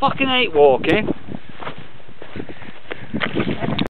fucking hate walking.